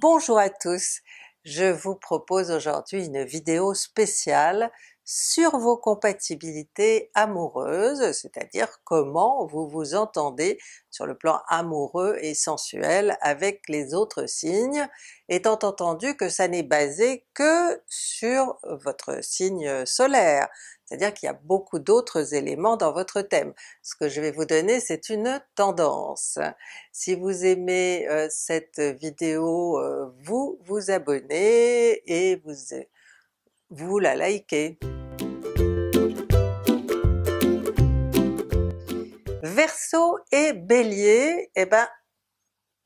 Bonjour à tous, je vous propose aujourd'hui une vidéo spéciale sur vos compatibilités amoureuses, c'est-à-dire comment vous vous entendez sur le plan amoureux et sensuel avec les autres signes, étant entendu que ça n'est basé que sur votre signe solaire, c'est-à-dire qu'il y a beaucoup d'autres éléments dans votre thème. Ce que je vais vous donner c'est une tendance. Si vous aimez euh, cette vidéo, euh, vous vous abonnez et vous, vous la likez. Verseau et Bélier, eh ben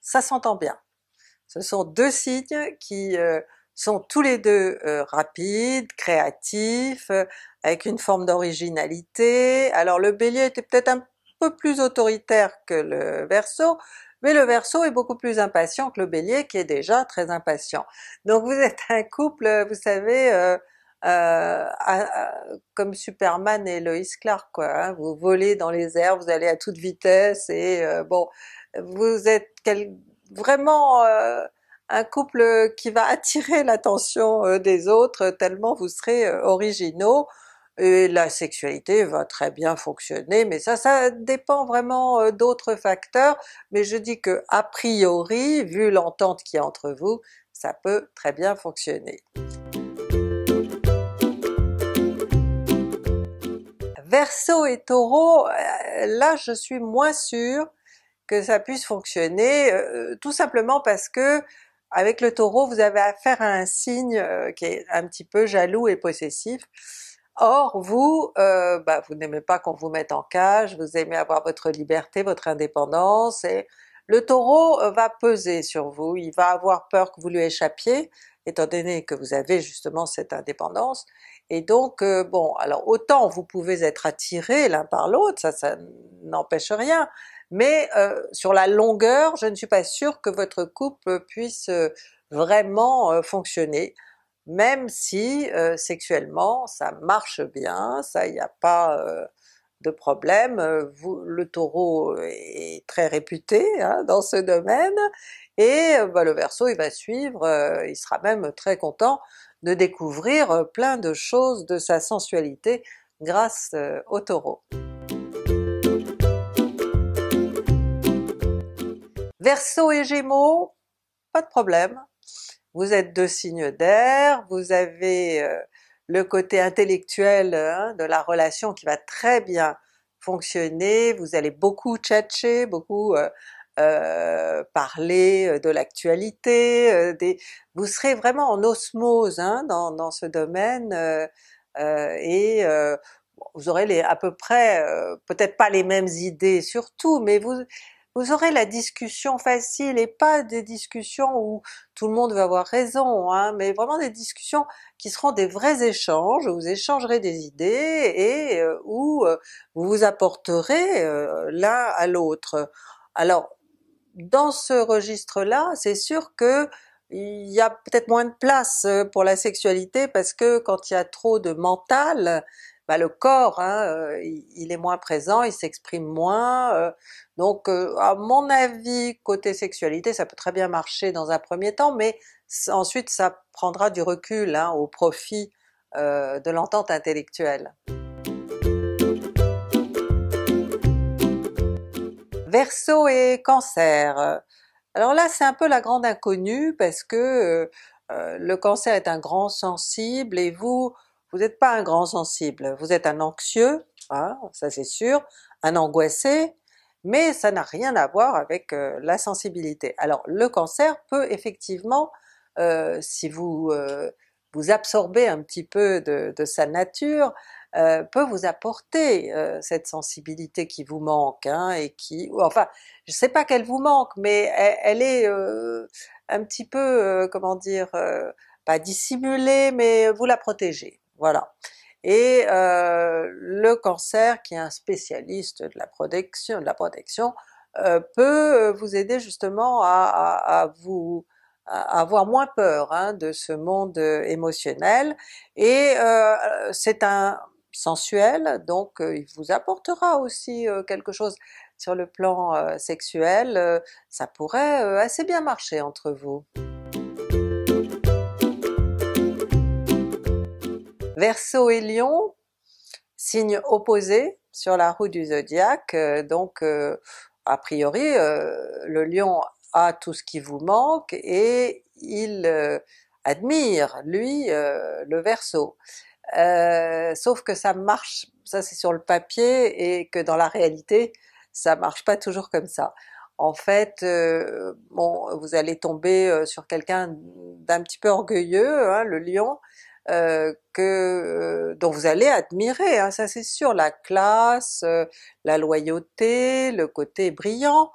ça s'entend bien. Ce sont deux signes qui euh, sont tous les deux euh, rapides, créatifs, euh, avec une forme d'originalité. Alors le Bélier était peut-être un peu plus autoritaire que le Verseau, mais le Verseau est beaucoup plus impatient que le Bélier qui est déjà très impatient. Donc vous êtes un couple, vous savez, euh, comme Superman et Lois Clark quoi, hein. vous volez dans les airs, vous allez à toute vitesse et euh, bon, vous êtes vraiment euh, un couple qui va attirer l'attention des autres tellement vous serez originaux, et la sexualité va très bien fonctionner, mais ça, ça dépend vraiment d'autres facteurs, mais je dis que a priori, vu l'entente qui est entre vous, ça peut très bien fonctionner. Verseau et Taureau, euh, là je suis moins sûre que ça puisse fonctionner, euh, tout simplement parce que avec le Taureau vous avez affaire à un signe euh, qui est un petit peu jaloux et possessif, Or vous, bah, vous n'aimez pas qu'on vous mette en cage, vous aimez avoir votre liberté, votre indépendance, et le Taureau va peser sur vous, il va avoir peur que vous lui échappiez, étant donné que vous avez justement cette indépendance, et donc euh, bon, alors autant vous pouvez être attirés l'un par l'autre, ça, ça n'empêche rien, mais euh, sur la longueur, je ne suis pas sûre que votre couple puisse euh, vraiment fonctionner, même si sexuellement ça marche bien, ça il n'y a pas de problème, le Taureau est très réputé hein, dans ce domaine, et bah, le Verseau il va suivre, il sera même très content de découvrir euh, plein de choses de sa sensualité grâce euh, au Taureau. Verseau et Gémeaux, pas de problème, vous êtes deux signes d'air, vous avez euh, le côté intellectuel hein, de la relation qui va très bien fonctionner, vous allez beaucoup tchatcher, beaucoup euh, parler euh, de l'actualité, vous serez vraiment en osmose hein, dans, dans, ce domaine et vous aurez les, à peu près, peut-être pas les mêmes idées sur tout, mais vous, vous aurez la discussion facile et pas des discussions où tout le monde va avoir raison, hein, mais vraiment des discussions qui seront des vrais échanges, où vous échangerez des idées et où vous vous apporterez l'un à l'autre. Alors dans ce registre-là, c'est sûr que il y a peut-être moins de place euh, pour la sexualité parce que quand il y a trop de mental, bah le corps hein, euh, il est moins présent, il s'exprime moins, euh. donc à mon avis côté sexualité ça peut très bien marcher dans un premier temps, mais ensuite ça prendra du recul hein, au profit de l'entente intellectuelle. Verseau et Cancer. Alors là c'est un peu la grande inconnue parce que euh, euh, le Cancer est un grand sensible et vous, vous n'êtes pas un grand sensible, vous êtes un anxieux, hein, ça c'est sûr, un angoissé, mais ça n'a rien à voir avec euh, la sensibilité. Alors le Cancer peut effectivement, si vous vous absorbez un petit peu de, sa nature, euh, peut vous apporter euh, cette sensibilité qui vous manque, hein, et qui, enfin, je sais pas qu'elle vous manque, mais elle, est euh, un petit peu, comment dire, pas dissimulée, mais vous la protégez, voilà. Et le cancer, qui est un spécialiste de la protection, protection peut vous aider justement à, vous avoir moins peur hein, de ce monde émotionnel, et c'est un, sensuel, donc euh, il vous apportera aussi euh, quelque chose sur le plan euh, sexuel, ça pourrait assez bien marcher entre vous. Verseau et Lion, signes opposés sur la roue du zodiaque, donc a priori le Lion a tout ce qui vous manque et il admire lui le Verseau. sauf que ça marche, ça c'est sur le papier, et que dans la réalité ça marche pas toujours comme ça. En fait, bon, vous allez tomber sur quelqu'un d'un petit peu orgueilleux, hein, le lion, euh, que dont vous allez admirer, hein, ça c'est sûr, la classe, la loyauté, le côté brillant,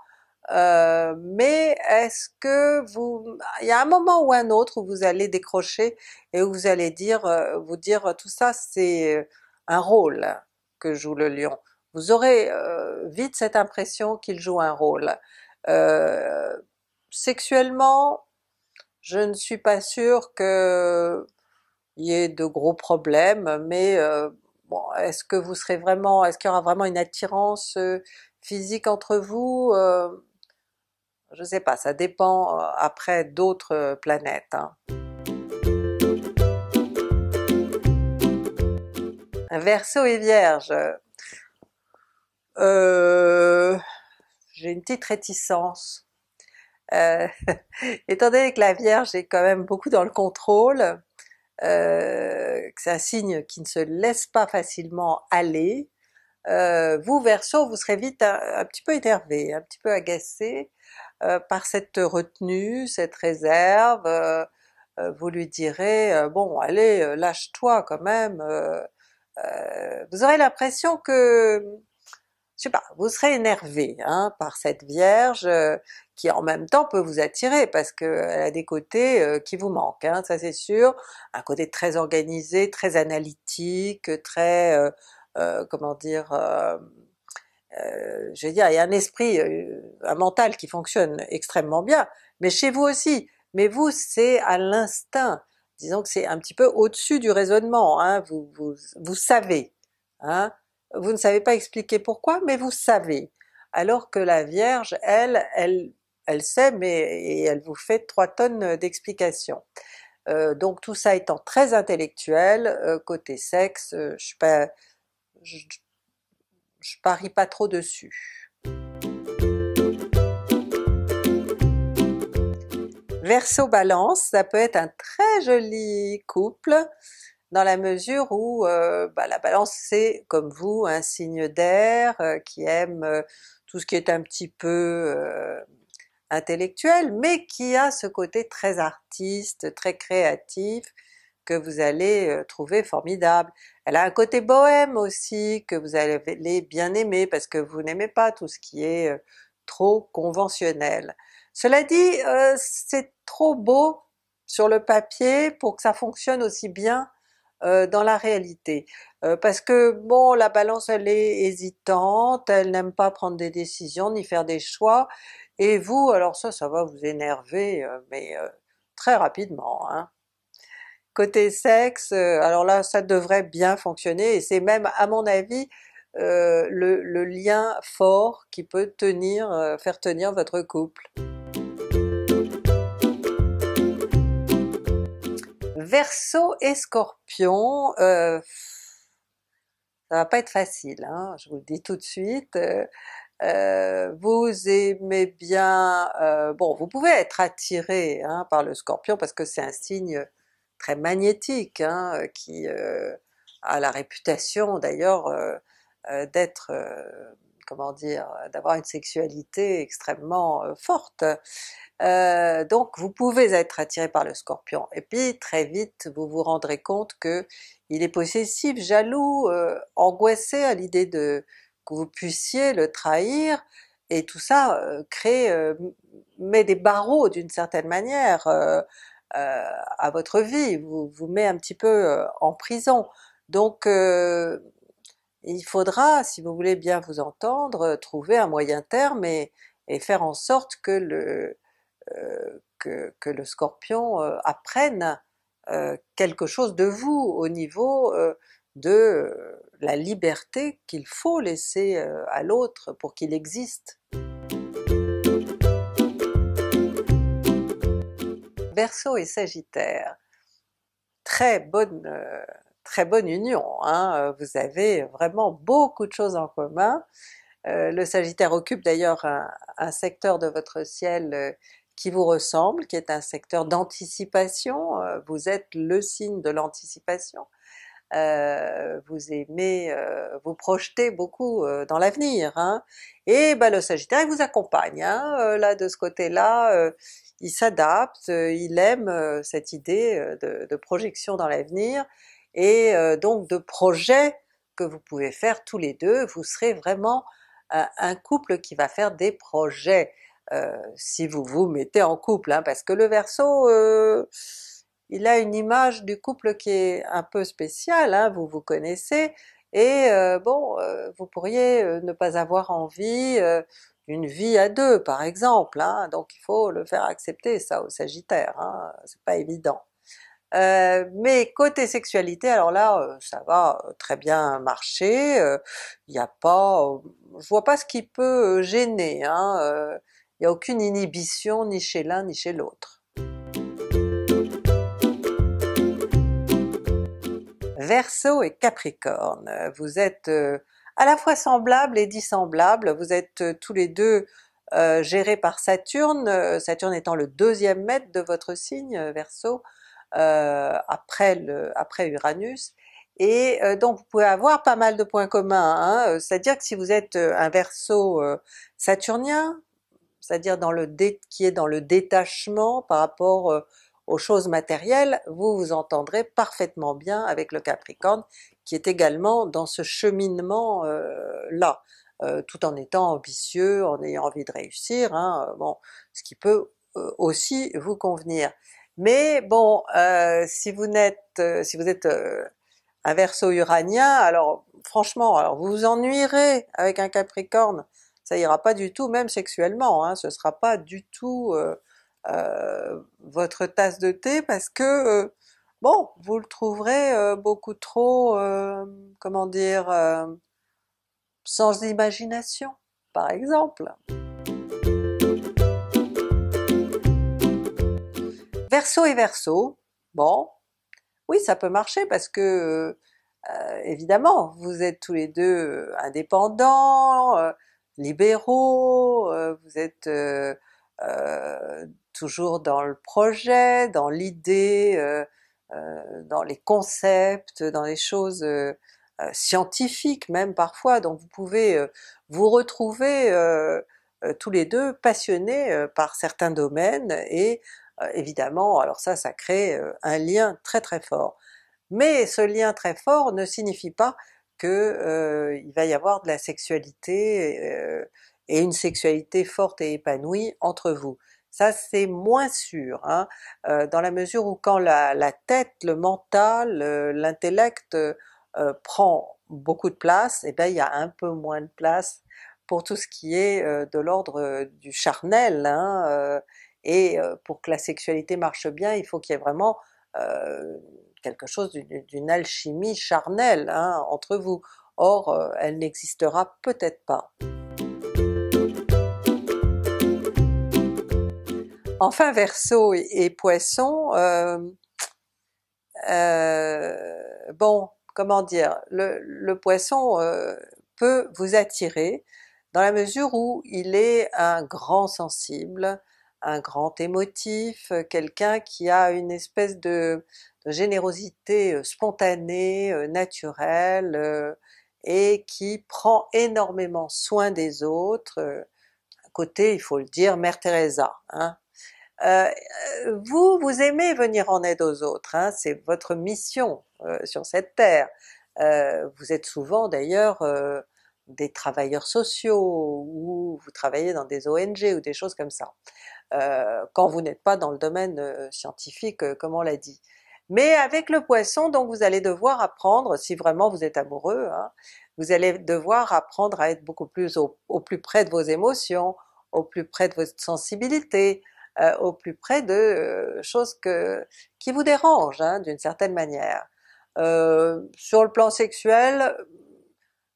euh, mais est-ce que vous... il y a un moment ou un autre où vous allez décrocher et où vous allez dire, vous dire tout ça c'est un rôle que joue le lion? Vous aurez vite cette impression qu'il joue un rôle. sexuellement, je ne suis pas sûre que y ait de gros problèmes, mais euh, bon, est-ce que vous serez vraiment, est-ce qu'il y aura vraiment une attirance euh, physique entre vous? Euh, je sais pas, ça dépend après d'autres planètes. Hein. Verseau et Vierge, j'ai une petite réticence. étant donné que la Vierge est quand même beaucoup dans le contrôle, euh, c'est un signe qui ne se laisse pas facilement aller, euh, vous Verseau, vous serez vite un, petit peu énervé, un petit peu agacé euh, par cette retenue, cette réserve, euh, euh, vous lui direz bon allez lâche-toi quand même, vous aurez l'impression que je sais pas, vous serez énervé hein, par cette Vierge qui en même temps peut vous attirer parce qu'elle a des côtés euh, qui vous manquent, hein, ça c'est sûr, un côté très organisé, très analytique, très euh, comment dire, je veux dire, il y a un esprit, un mental qui fonctionne extrêmement bien, mais chez vous aussi, mais vous c'est à l'instinct, disons que c'est un petit peu au-dessus du raisonnement, hein, vous, vous, vous savez, hein, vous ne savez pas expliquer pourquoi, mais vous savez. Alors que la Vierge, elle, elle, elle sait, mais elle vous fait trois tonnes d'explications. Euh, donc tout ça étant très intellectuel, euh, côté sexe, euh, je pas, je, parie pas trop dessus. Verseau Balance, ça peut être un très joli couple, dans la mesure où euh, bah, la Balance c'est comme vous un signe d'air euh, qui aime euh, tout ce qui est un petit peu intellectuel, mais qui a ce côté très artiste, très créatif, que vous allez trouver formidable. Elle a un côté bohème aussi que vous allez bien aimer parce que vous n'aimez pas tout ce qui est trop conventionnel. Cela dit, c'est trop beau sur le papier pour que ça fonctionne aussi bien euh, dans la réalité. Euh, parce que bon, la Balance elle est hésitante, elle n'aime pas prendre des décisions ni faire des choix, et vous, alors ça, ça va vous énerver, euh, mais très rapidement. Hein. Côté sexe, alors là ça devrait bien fonctionner, et c'est même à mon avis le, le, lien fort qui peut tenir, faire tenir votre couple. Verseau et Scorpion, euh, ça va pas être facile, hein, je vous le dis tout de suite. Euh, euh, vous aimez bien, bon vous pouvez être attiré hein, par le Scorpion parce que c'est un signe très magnétique, hein, qui a la réputation d'ailleurs d'être, comment dire, d'avoir une sexualité extrêmement forte. Euh, donc vous pouvez être attiré par le Scorpion, et puis très vite vous vous rendrez compte que il est possessif, jaloux, euh, angoissé à l'idée de que vous puissiez le trahir, et tout ça euh, crée, met des barreaux d'une certaine manière à votre vie, vous, vous met un petit peu en prison. Donc il faudra, si vous voulez bien vous entendre, trouver un moyen terme et, et faire en sorte que le, euh, que, le Scorpion euh, apprenne euh, quelque chose de vous au niveau de la liberté qu'il faut laisser à l'autre pour qu'il existe. Verseau et Sagittaire, très bonne, très bonne union, hein. vous avez vraiment beaucoup de choses en commun. le Sagittaire occupe d'ailleurs un, secteur de votre ciel qui vous ressemble, qui est un secteur d'anticipation, vous êtes le signe de l'anticipation, euh, vous aimez euh, vous projeter beaucoup euh, dans l'avenir, hein. et ben, le Sagittaire il vous accompagne, hein, là de ce côté-là, il s'adapte, il aime cette idée de, projection dans l'avenir, et donc de projets que vous pouvez faire tous les deux, vous serez vraiment un, couple qui va faire des projets, si vous vous mettez en couple, hein, parce que le Verseau, il a une image du couple qui est un peu spéciale, hein, vous vous connaissez, et euh, bon, euh, vous pourriez euh, ne pas avoir envie d'une vie à deux par exemple, hein, donc il faut le faire accepter ça au Sagittaire, hein, c'est pas évident. mais côté sexualité, alors là ça va très bien marcher, il n'y a pas, je vois pas ce qui peut gêner, il n'y a aucune inhibition ni chez l'un ni chez l'autre. Verseau et Capricorne, vous êtes euh, à la fois semblables et dissemblables, vous êtes euh, tous les deux euh, gérés par Saturne, Saturne étant le deuxième maître de votre signe Verseau, après, après Uranus, et donc vous pouvez avoir pas mal de points communs, hein. c'est-à-dire que si vous êtes un Verseau saturnien, c'est-à-dire dans le qui est dans le détachement par rapport aux choses matérielles, vous vous entendrez parfaitement bien avec le Capricorne qui est également dans ce cheminement euh, là, euh, tout en étant ambitieux, en ayant envie de réussir, hein, bon, ce qui peut euh, aussi vous convenir. Mais bon, si vous si êtes un Verseau uranien, alors franchement, alors vous vous ennuierez avec un Capricorne, ça ira pas du tout, même sexuellement, hein, ce sera pas du tout euh, votre tasse de thé parce que euh, bon, vous le trouverez euh, beaucoup trop, comment dire, sans imagination, par exemple. Verseau et Verseau, bon, oui ça peut marcher parce que évidemment vous êtes tous les deux indépendants, libéraux, vous êtes toujours dans le projet, dans l'idée, euh, euh, dans les concepts, dans les choses euh, scientifiques même parfois, donc vous pouvez vous retrouver tous les deux passionnés par certains domaines et évidemment alors ça ça crée un lien très très fort. Mais ce lien très fort ne signifie pas que il va y avoir de la sexualité et une sexualité forte et épanouie entre vous ça c'est moins sûr, hein, euh, dans la mesure où quand la, tête, le mental, l'intellect euh, prend beaucoup de place, et eh bien il y a un peu moins de place pour tout ce qui est euh, de l'ordre du charnel, hein, et pour que la sexualité marche bien, il faut qu'il y ait vraiment quelque chose d'une alchimie charnelle hein, entre vous. Or, elle n'existera peut-être pas. Enfin Verseau et, Poisson, euh, euh, bon, comment dire, le, Poisson euh, peut vous attirer dans la mesure où il est un grand sensible, un grand émotif, quelqu'un qui a une espèce de, générosité spontanée, naturelle, et qui prend énormément soin des autres, côté, il faut le dire, Mère Teresa, hein, euh, vous, vous aimez venir en aide aux autres, hein, c'est votre mission euh, sur cette terre. Euh, vous êtes souvent d'ailleurs des travailleurs sociaux, ou vous travaillez dans des ONG ou des choses comme ça, quand vous n'êtes pas dans le domaine scientifique comme on l'a dit. Mais avec le Poisson, donc vous allez devoir apprendre, si vraiment vous êtes amoureux, hein, vous allez devoir apprendre à être beaucoup plus au, plus près de vos émotions, au plus près de votre sensibilité, euh, au plus près de euh, choses qui vous dérangent hein, d'une certaine manière. Euh, sur le plan sexuel,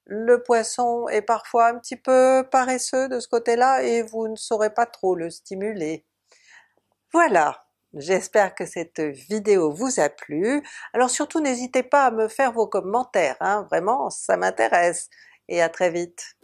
le Poisson est parfois un petit peu paresseux de ce côté-là et vous ne saurez pas trop le stimuler. Voilà, J'espère que cette vidéo vous a plu. Alors surtout n'hésitez pas à me faire vos commentaires, hein, vraiment ça m'intéresse, et à très vite!